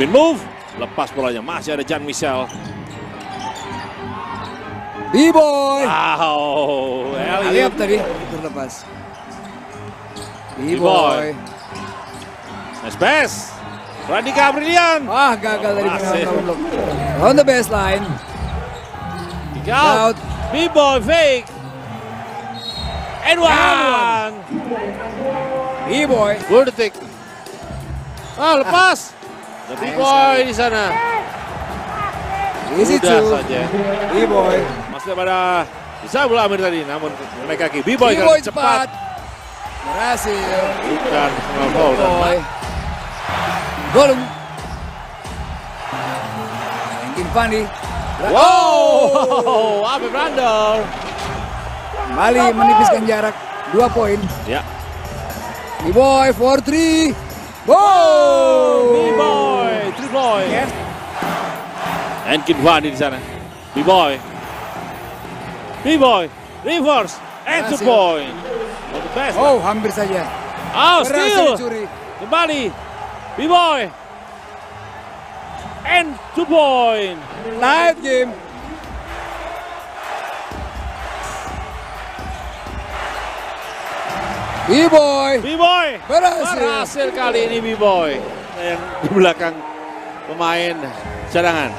Spin move. Lepas bolanya. Masih ada Jan Michel. B-boy. Wow. Lihat tadi terlepas. B-boy. Pass. Radika Brilian. Wah gagal dari blok. On the baseline. Kick out. Out. B-boy fake. And one. B-boy. Dua detik. Ah, lepas. The B-boy di sana. Easy Mudah saja. B-boy. Masih pada Isabel Amir tadi, namun naik kaki. B-boy kali cepat. cepat. Berhasil. Bukan personal foul. dan B-boy. Golum. Mungkin Fandi. Wow, Abel Randall. Kembali menipiskan jarak. Dua poin. Ya, B-boy 4-3. Wow. B-boy, boy. Ya. And Kid Vandi di sana. B-boy. B-boy, reverse, and two point. Oh, the best. Oh, hampir saja. Oh, curi. Kembali. B-boy. And two point. Tight game. B-boy. B-boy. Berhasil. Berhasil kali ini B-boy. Yang di belakang pemain cadangan.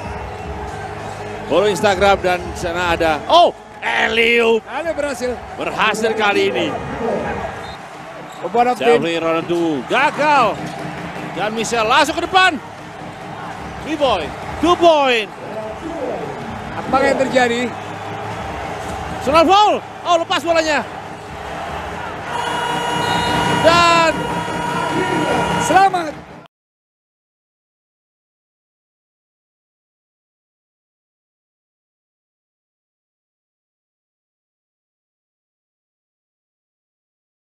Follow Instagram dan sana ada. Oh, Eliup Ada berhasil. berhasil kali ini. Jeffrey Ronaldo gagal. Dan Michel langsung ke depan. B-boy, two point. Apa yang terjadi? Solar foul. Oh, lepas bolanya. Dan Selamat